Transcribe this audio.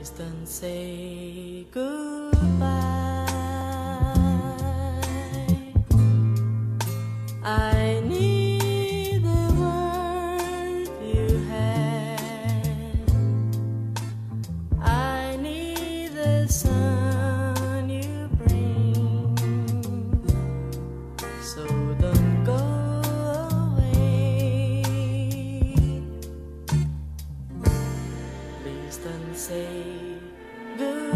Please don't say goodbye. I need the word you had. I need the sun you bring. So don't go away. Please don't say goodbye.